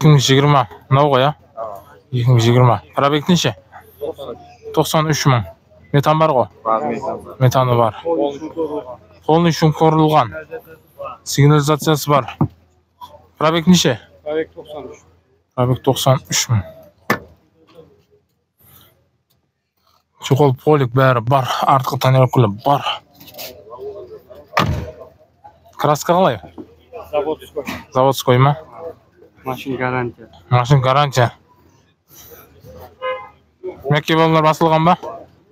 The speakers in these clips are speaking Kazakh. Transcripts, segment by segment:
екі мың жиырма мынау ғой иә екі мың жиырма пробег неше тоқсан үш мың метан бар ғой метаны бар полный шум қорылған сигнализациясы бар пробег неше пробег тоқсан үш мың чехол полик бәрі бар артқы тонировкалар бар краска қалай заводской заводской ма машин гарантия. Машин гарантия. Мәке балалар басылған ба?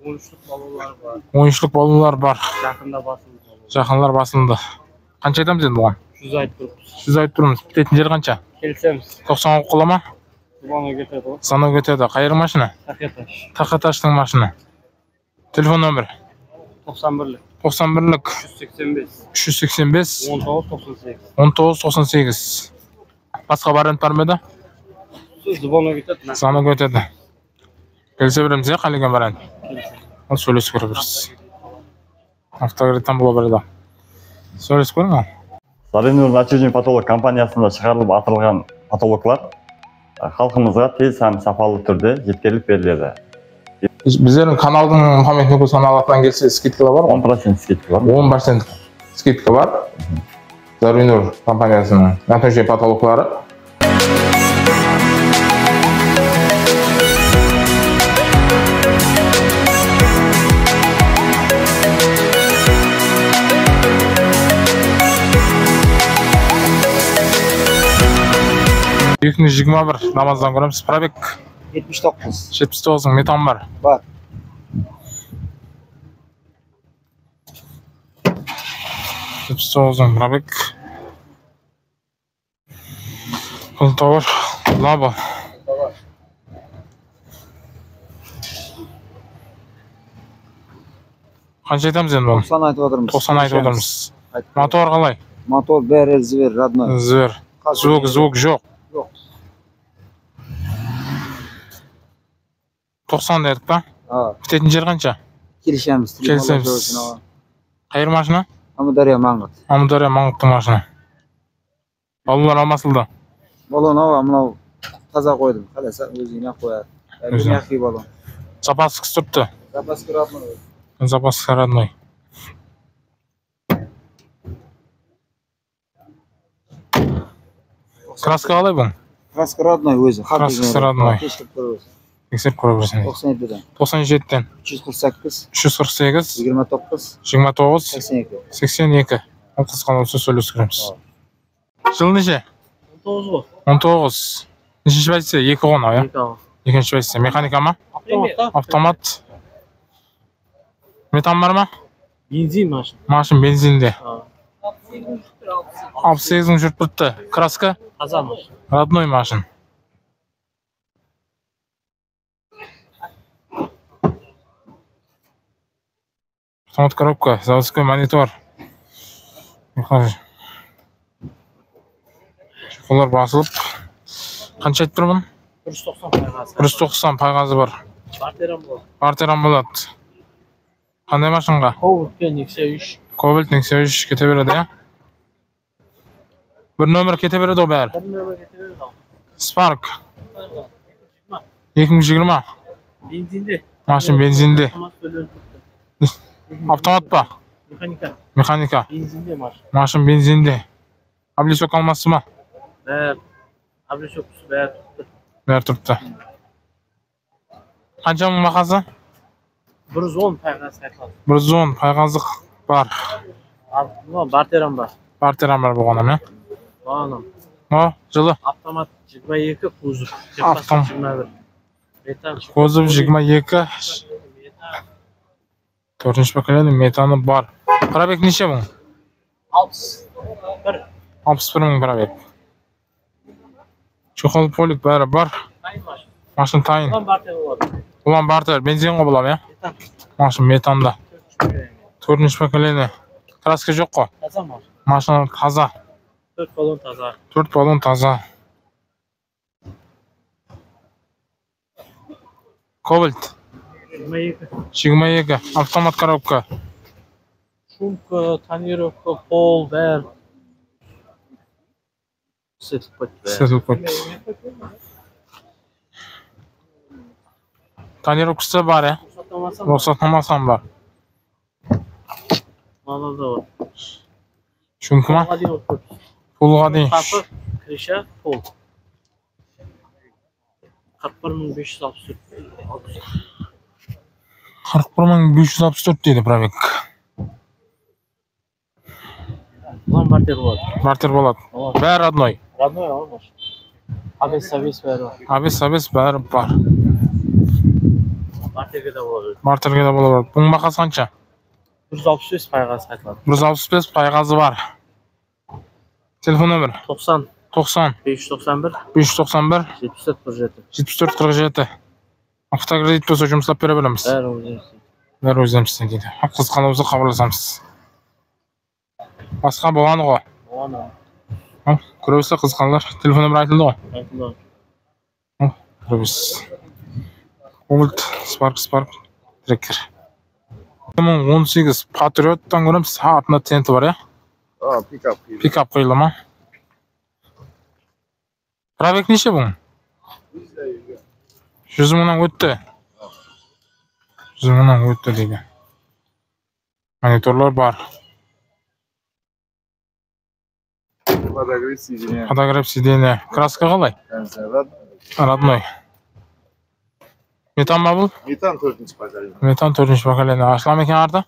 Үштік балалар бар. Ойыншылық балалар бар. Жақында басылды. Жақынлар басылды. Қанша айтамыз енді бұған? Жүз айтып тұрмыз. Жүз айтып тұрмыз. Бітетін жері қанша? Келісеміз. Тоқсанға құла ма? Звоно кетеді ғой. Санау кетеді. Қайыр машина? Тақеташ тақаташтың машина. Телефон нөмір? тоқсан бірлік. Тоқсан бірлік. Жүз сексен бес. Үш жүз сексен бес. Он тоғыз тоқсан сегіз. Он тоғыз тоқсан сегіз. Басқа вариант бар ма еді звоно кетеді мына санау кетеді келісе береміз иә қалеген вариант ол сөйлесіп көре бересіз автогриттан бола береді сөйлесіп көрің ал Заринур Начужин потолок компаниясында шығарылып атырылған потолоклар халқымызға тез һәм сапалы түрде жеткізіліп беріледі. біздердің каналдың мұхаммед алатынан келсе скидкалар бар ғой. 10% скидка бар. он процент скидка бар. Заринур компаниясының натужный потолоклары екі мың жиырма бір намаздан көреміз. Пробег жетпіс тоғыз. жетпіс тоғыз мың метан бар. Бар. Жетпіс тоғыз мың пробег. Товар лаба қанша айтамыз енді бұны тоқсан айтып отырмыз тоқсан айтып отырмыз мотор қалай мотор бәрі звер родной звер звук звук жоқ Жоқ. тоқсан дедік па бітетін жер қанша келісеміз Келісеміз. қайыр машина амудария маңғыт амудария маңғыттың машина балалар алмасылды баллон ау мынау таза қойдым қаласа өзіне қояды Өзіне. мягкий баллон запас тұрыпты запаска родной запас родной краска қалай бұл краска родной өзі Краскасы родной. тексеріп көре берсін тоқсан жетіден тоқсан жетіден үш жүз қырық сегіз үш жүз қырық сегіз жиырма тоғыз жиырма тоғыз сексен екі сексен екі ол осы сөйлесіп көреміз жыл неше он тоғыз ғой он тоғыз нешінші позиция екі ғой мынау иә екінші позиция механика ма? Автомат. Метан бар ма? Бензин машина. Машин бензинде. Алпыс сегіз мың жүріп бітті. Краска? Таза машина. Родной машин автомат коробка заводской монитор. Олар басылып. Қанша айтып тұрмын бір жүз тоқсан қағаз бір жүз тоқсан қағазы бар бартерам болады квартирам болады қандай машинға ковртпен нексия үш кобальт нексия үш кете береді иә бір нөмір кете береді ғой бәрі бір нөмір кете береді ау спарк екі мың жиырма бензинде машин бензинде автомат бөлініп тұрды. автомат па механика механика бензинде машина машин бензинде облисок алмасы ма бәрі облешоксы бәрі тұрыпты бәрі тұрыпты қанша мың бағасы бір жүз он қағаз сайтылады бір жүз он қағаздық бар ал мынау бартерам бар партерам бар болғаннан иә анау о жылы автомат жиырма екі кузов Автом- жиырма бір метан кузов жиырма екі төртінші поколение метаны бар пробег неше мың алпыс бір алпыс бір мың пробег чехол полик бәрі бар машина тайын улан бартер бензин ғой бұлар иә машина метанда төрт төртінші поколение краска жоқ қой таза машина машина таза төрт баллон таза төрт баллон таза кобальт жиырма екі жиырма екі автомат коробка шумка тонировка пол бәрі дейін қапы криша пол қырық бір мың бес жүз алпыс төрт қырық бір мың бес жүз алпыс төрт дейді пробег бұған бартер болады бартер болады болады бәрі одной родной абес абес бәрі бар абес абес бәрі бар бартерге де болады бартерге де бола береді бұның бағасы қанша жүз алпыс бес айтылады жүз алпыс бес пайғазы бар телефон нөмір тоқсан тоқсан бес жүз тоқсан бір бес жүз тоқсан бір жетпіс төрт бір жеті жетпіс төрт қырық жеті автокредит болса жұмсап бере береміз бәрі өздері бәрі өздеріңізде дейді қызыққан болса хабарласамыз басқа болғаны ғой да білсе қызыққандар телефон нөмірі айтылды ғой. Айтылды білесіз ольд спарк спарк трекер. екі мың он сегіз патриоттан көреміз артында тенті бар иә? А, пикап. пикап қиылды ма? Пробег неше бұның? Жүз мыңнан өтті. Жүз мыңнан өтті дейді. Мониторлар бар. Подогрев сиденья. фотограф сиденье краска қалай? Родной. Метан ба бұл Метан төртінші поколение. метан төртінші поколение ашыла ма екен арты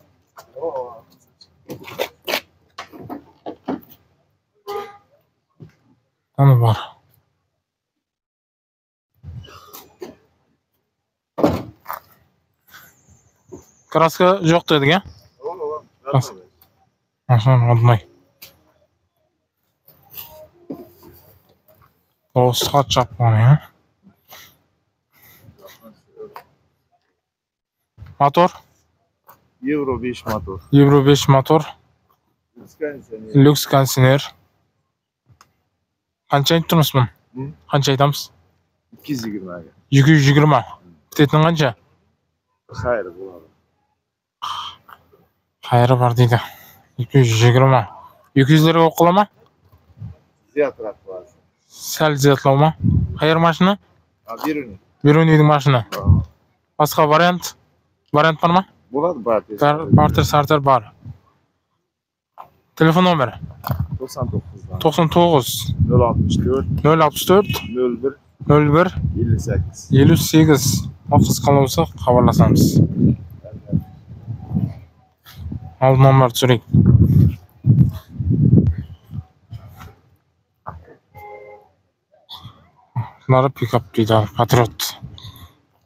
аны бар краска жоқ дедік иә Раз. Ага, родной. Осы хат жапқан, иә? Мотор, Евро 5 мотор. Евро 5 мотор, Кондиционер. люкс кондиционер. Қанша айтып тұрмыз бұны? М? Қанша айтамыз? 220 га. 220. Бітетінің қанша? Хайр болады. Қайыры бар дейді. 220. 200-лерге болып қала ма? Зиатрат болады. Сәл зиятлау ма? Қайыр машина? А беруне? Берунийдің машина. Басқа вариант? Вариант бар ма? Болады бар. Бар, бартер сартер бар. Телефон номері 99'dan. 99 064 064 01 01 58. 58 ал қысқа болса хабарласамыз ал номер түсірейік мынары пикап дейді. Патриот.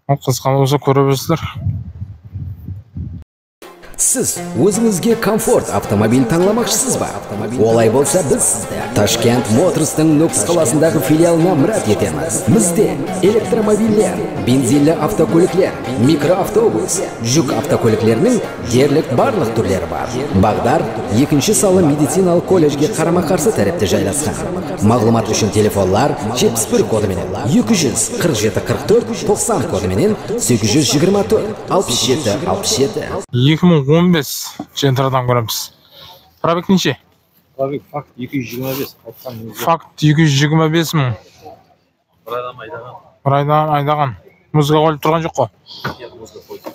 Ал қызыққан болса көре бересіздер Сіз өзіңізге комфорт автомобиль таңламақшысыз ба? Олай болса біз сізді Ташкент Моторстың Нукс қаласындағы филиалына мұрат етеміз. Бізде электромобильдер, бензинлі автокөліктер, микроавтобус, жүк автокөліктерінің дерлік барлық түрлері бар. Бағдар екінші салы медициналық колледжге қарама-қарсы тәріпте жайласқан. Мағлұмат үшін телефонлар 71 кодыменен 247 44 90 кодыменен 824 67 67 2015 центрдан көреміз пробег неше пробег факт екі жүз жиырма бес айтқан өзі факт 225 мың бір адам айдаған бір айдан айдаған музыка қойылып тұрған жоқ қой музыка қойды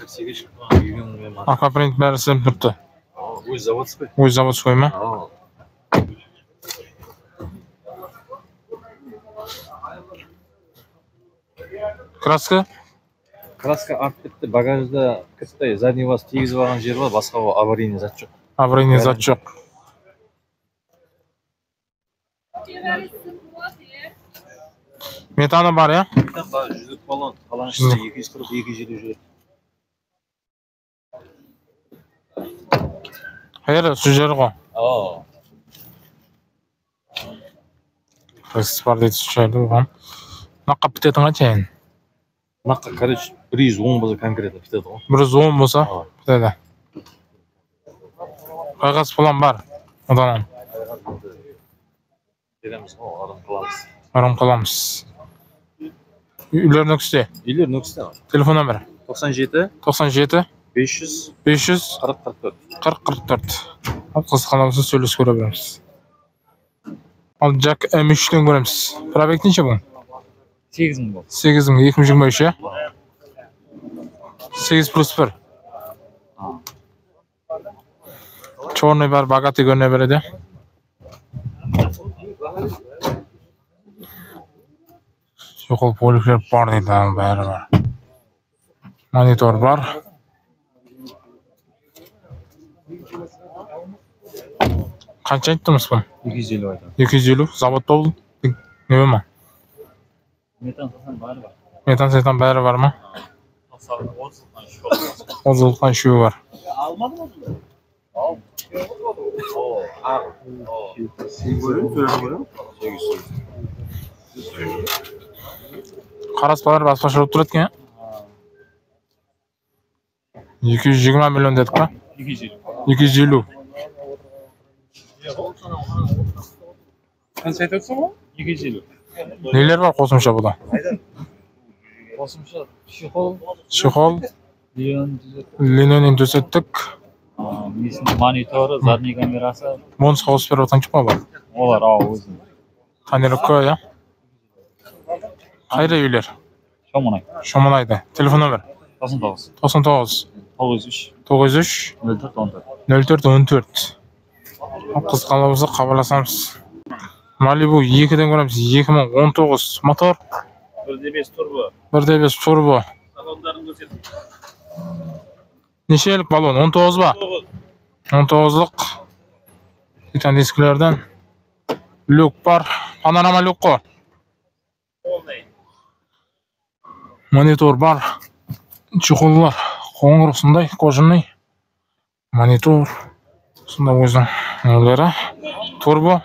таксиге шыққан үйдің мен арқа принт бәрі істеліп тұрыпты өз заводской өз заводской ма краска? Краска артып кетті багажда кірді задний бас тигізіп алған жері бар басқа аварийный зат жоқ аварийный зат жоқ метаны бар иә жүздік баллон қалған ішінде екі жүз қырық екі жүз елу жүреді қайер сол жері ғой таксист бар дейді сол жері оған. Мына енді мынаяққа короче бір жүз он болса конкретно бітеді ғой. Бір жүз он болса бітеді қағаз план бар ұданан береміз ғой ырым қыламыз. Ырым қыламыз. Үйлер нүкісте үйлер нүкісте телефон нөмірі? Тоқсан жеті. Тоқсан жеті. Бес жүз. Бес жүз. Қырық қырық төрт. Қырық қырық төрт. Қызыққан болса сөйлесіп көре береміз. Ал жак м үштен көреміз. Пробег неше бүгін? 8 ming bo'ldi sekiz ming ikki ming yigirma uch sekiz plyus bir. Черный бар богатый ko'rinib beradi yo'qol poliklar bor deydi bari bor monitor bor qancha aytdimiz bu? İkki yuz ellik aytamiz ikki yuz ellik zavodda bo'ldi nima сасан бәрі бар метан сетан бәрі бар ма отыз ұлтқан үшеуі бар қараспалар басқаша болып тұрады екен иә екі жүз жиырма миллион дедік па екі жүз елу екі жүз елу қанша айтып отырсың ғой екі жүз елу нелер бар қосымша бұда қосымша чехол чехол линолеум төсеттік мониторы задний камерасы бонусқа қосып беріп жатқан жоқ па бар олар ау өзі тонировка иә қайда үйлер шомонай шомонайда телефон номер тоқсан тоғыз тоқсан тоғыз тоғыз үш тоғыз үш нөл төрт он төрт нөл төрт он төрт қызыққан болса хабарласамыз малибу екіден көреміз екі мың он тоғыз мотор бірде бес турбо бір де бес турбо салондарын көрсетіп нешелік баллон он тоғыз ба он тоғызлық титан дискілерден люк бар панорама люк қой полный монитор бар чехоллар қоңыр осындай кожаный монитор сондай өзінің нелері турбо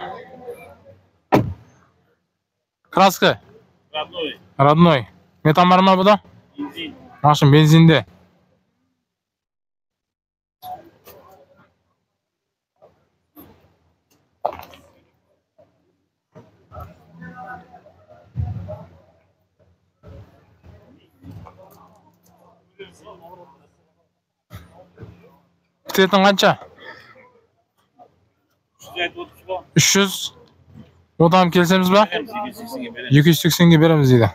краска? Родной. Родной. Метан бар ма бұда бензин. Машин бензинде. Бітетін қанша сіз айтып отырсыз ғой үш жүз одан келісеміз ба екі жүз сексенге беремін екі жүз сексенге береміз дейді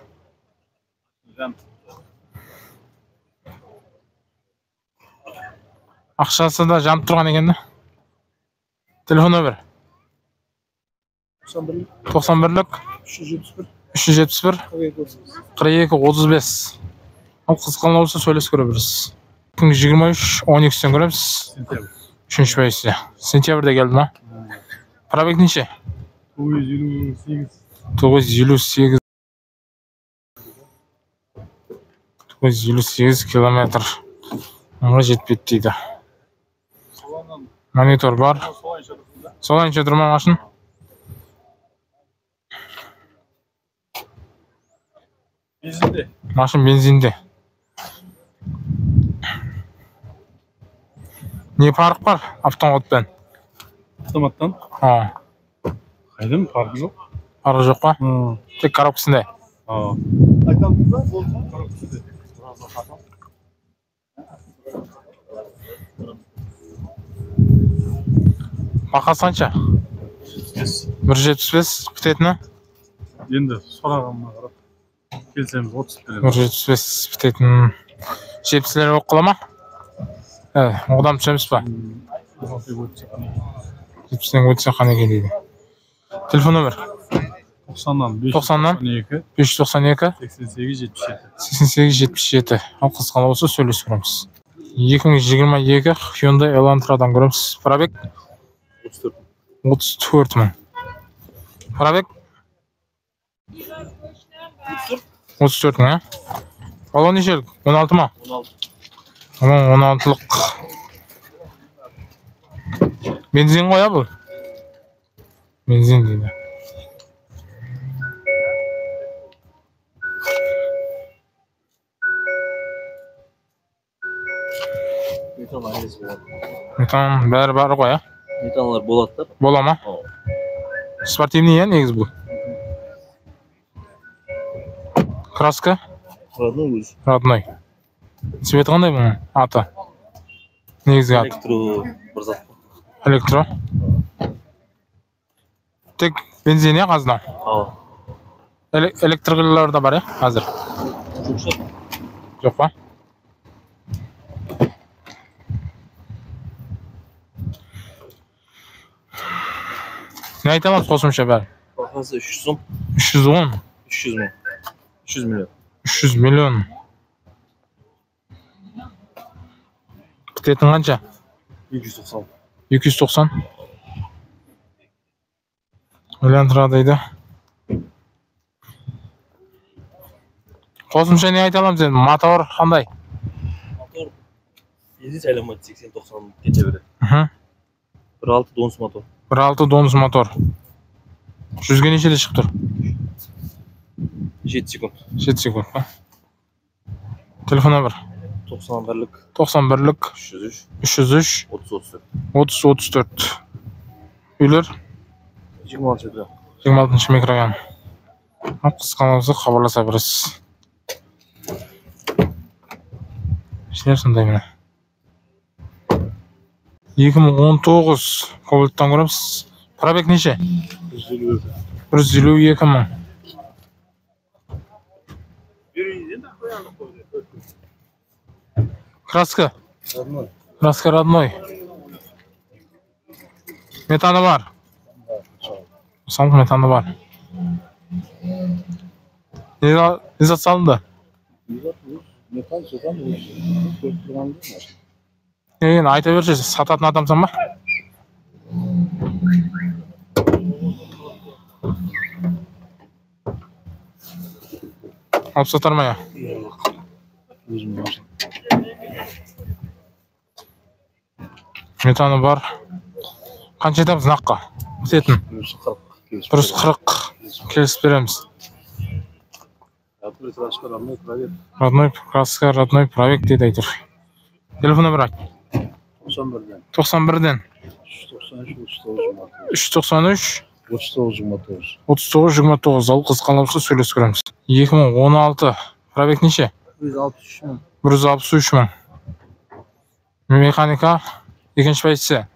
ақшасы да жанып тұрған екен да телефон номер тоқсан бірлік үш жүз жетпіс бір қырық екі отыз бес ал қызыққан болса сөйлесіп көре бересіз жиырма үш он екісінен көреміз үшінші позиция сентябрьде келді ма пробег неше тоғыз жүз елу сегіз тоғыз жүз елу сегіз километр. Жетпейді дейді монитор бар. Солайынша тұр ма машин. Бензинде машин бензинде не парк бар автоматпен автоматтан? А. қайдам парк жоқ парк жоқ па тек коробкасында бағасы қанша бір жетпіс бес бітетіні енді сұрағанына қарап келсеміз отыз бір береміз жүз жетпіс бес бітетін жетпіслер болып қала ма одан түсеміз ба жетпістен өтсе қанекей дейді телефон номер тоқсаннан бес тоқсаннан екі бес жүз тоқсан екі сексен сегіз жетпіс жеті сексен сегіз жетпіс жеті ал қызыққан болса сөйлесіп көреміз екі мың жиырма екі hyundai элантрадан көреміз пробег отыз төрт отыз төрт мың пробег отыз төрт мың иә баллон нешелік он алты ма он он алтылық бензин ғой иә бұл бензин дейді. Метан бәрі бар ғой иә металлар болады да? Бола ма? Спортивный иә негізі бұл? Краска? Родной өзі. Родной. Цветі қандай бұның? Аты негізгі аты? Электро бір зат. Электро. Тек бензин иә қазір ооба Эле- электргілер да бар иә қазір жоқ па не айта аламыз қосымша бәрі бағасы үш жүз сом үш жүз он үш жүз мың үш жүз миллион үш жүз миллион күтетін қанша екі жүз тоқсан екі жүз тоқсан тұрады дейді. Қосымша не айта аламыз енді? Мотор қандай? Мотор бензин сайламайды сексен тоқсан кете береді. Бір алты донс мотор. Бір алты донус мотор. Жүзге нешеде шығып тұр? Жеті секунд. Жеті секунд па телефон номер тоқсан бірлік. Тоқсан бірлік. Үш жүз үш. Үш жүз үш. Отыз отыз төрт. Отыз отыз төрт. Үйлер? Жиырма алты жеті жиырма алтыншы микрорайон қысқа болса хабарласа бересіз. Ішler сондай міне. Екі мың он тоғыз кобальттан көреміз. Пробег неше? Бір жүз елу екі мың. Краска? Краска родной. Метаны бар. Не за- не зат салынды? металл содан көріп тұрған Не, енді айта берші, сататын ба? Алып сатар ма бар. Қанша айтамыз наққа? Бітетін. Бір жүз қырық. Келісіп береміз. Родной краска, родной пробег дейді әйтеуір. Телефон номер айт. тоқсан бірден. тоқсан бірден. үш тоқсан үш отыз тоғыз жиырма тоғыз. отыз тоғыз жиырма тоғыз. Ал қыз қаламызға сөйлесіп көреміз екі мың он алты. Пробег неше? жүз алпыс үш мың. бір жүз алпыс үш мың. Механика екінші позиция.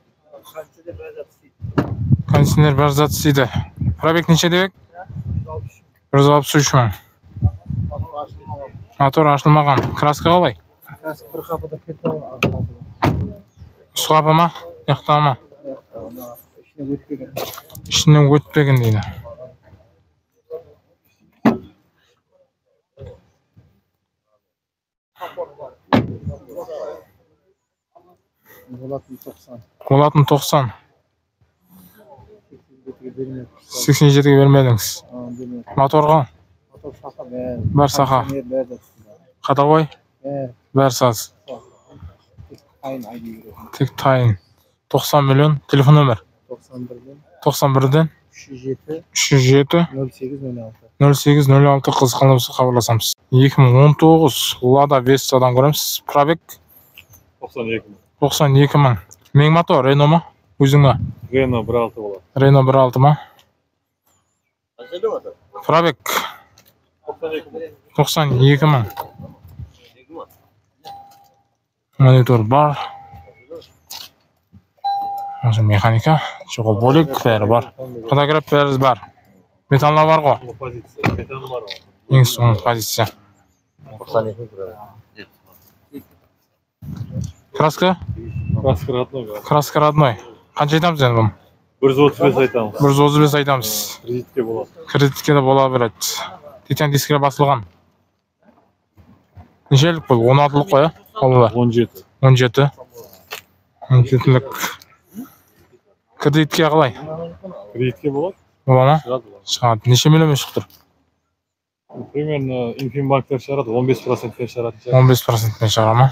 Кондиционер бәрі зат істейді пробег неше дебек? Бір жүз алпыс үш мың. Мотор ашылмаған. Краска қалай? Үст қапы ма? Аяқтағы ма? Ішінен өтпеген дейді. Болатын тоқсан болатын тоқсан. Сексен жетіге бермедіңіз. Бермеді моторға? Мотор сақа бәрі. Бәрі саз. Тек тайын 90 миллион. Телефон номер тоқсан бірден. 91-ден үш жүз жеті. 307 нөл сегіз нөл алты. 0806 қызыққан болса хабарласамыз. 2019 лада вестадан көреміз. Пробег? тоқсан екі мың. 92 мың. Мен мотор рено ма? Өзіңе рено бір алты болады рено 16 ма пробег тоқсан екі мың 92 мың монитор бар Осы механика жоғы бөлек бәрі бар фотограф бәрі бар металлар бар ғой бұл позиция метаны бар ғой ең соңғы позиция тоқсан екі краска краска родной краска родной қанша айтамыз енді бұны бір жүз отыз бес айтамыз бір жүз отыз бес айтамыз кредитке болады кредитке де бола береді титан дискіге басылған нешелік бұл он алтылық қой иә он жеті он жеті он жетілік кредитке қалай кредитке болады бола ма шығады неше миллионмен шығып тұр примерно инфинбанктер шығарады он бес процентпен шығаратын шығар он бес процентпен шығара ма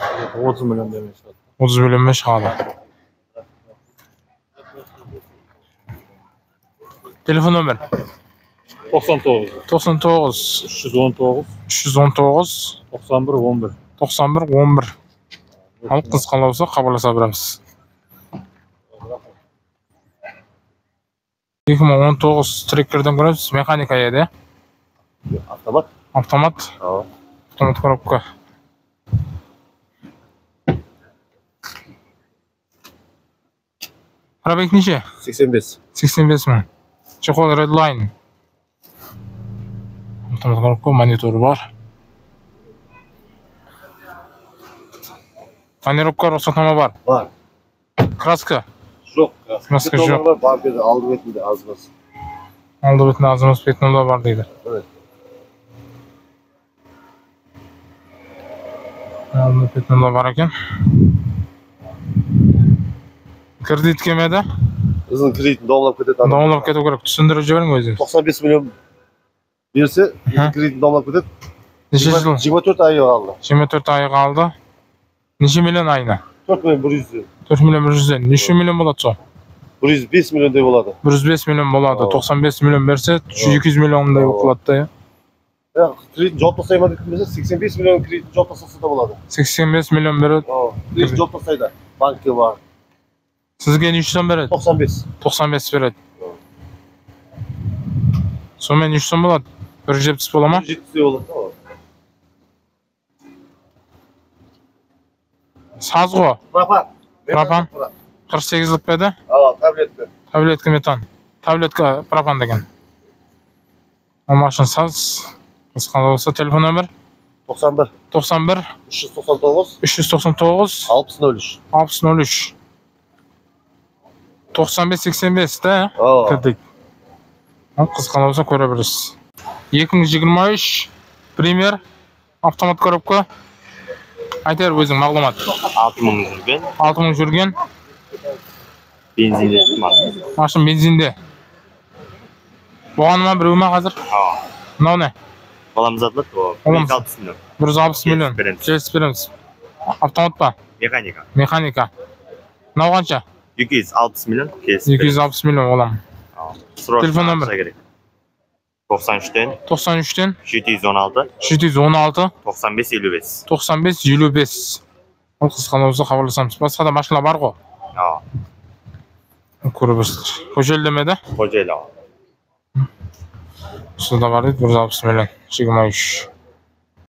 отыз миллион шығады отыз миллионмен шығады телефон номер? Тоқсан тоғыз. Тоқсан тоғыз. Үш жүз он тоғыз үш жүз он тоғыз тоқсан бір он бір. Тоқсан бір он бір. Ал қыз қалауса хабарласа береміз. екі мың он тоғыз тректерден көреміз. Механика еді иә автомат? Автомат. Автомат коробка. Пробег неше? 85. 85 мың. Чехол Redline автомат коробка мониторы бар тонировка рұқсатнама бар Бар. краска Жоқ. Краска Бетон жоқ. бар, бар бері алды бетінде аз бас. алды бетінде азамат бетінде бар дейді Evet. алды бетінде бар екен кредит келмеді Kızın kreditini домалап кетеді. домалап кету керек түсіндіріп жіберің өзіңіз 95 миллион берсе, Мхм. кредитini домалап кетеді. неше жыл 24 ай қалды. жиырма төрт ай қалды неше миллион айына 4 миллион 100 төрт миллион бір жүзден неше миллион болады сол 105 миллиондай болады. бір жүз бес миллион болады тоқсан бес миллион берсе екі жүз миллиондай болып қалады да иә Ya kredit job tasayma dedim mesela 85 milyon kredit job tasası da болады. сексен бес миллион береді kredit job tasayda. Banka var. Сізге неше сом береді 95. тоқсан бес береді сонымен неше сом болады бір жүз жетпіс бола ма 170 болады. Aa. саз ғой Пропан. Пропан. қырық сегізлік па еді Aa, tabletler. таблетка метан таблетка пропан деген ол машина саз қысқанда болса телефон нөмір 91 тоқсан бір 399 үш жүз тоқсан тоғыз 6003. алпыс нөл үш тоқсан бес сексен бес да Aa. кірдік қызыққан болса көре бересіз екі мың жиырма үш премьер автомат коробка айта бер өзің мағлұмат алты мың жүрген алты мың жүрген бензинде машина бензинде болғаны ма біреу ма қазір мынау не баламыз атылады ол алпыс миллион бір жүз алпыс миллион келісіп береміз автомат па механика механика мынау қанша екі жүз алпыс миллион келісіп екі жүз алпыс миллион боламын Телефон нөмір? керек тоқсан үштен тоқсан үштен жеті жүз он алты жеті жүз он алты тоқсан бес елу бес тоқсан бес елу бес ол қызыққан болса хабарласамыз басқа да машина бар ғой көре бересіздер көшелдемеді қожайын суда бар дейді бір жүз алпыс миллион жиырма үш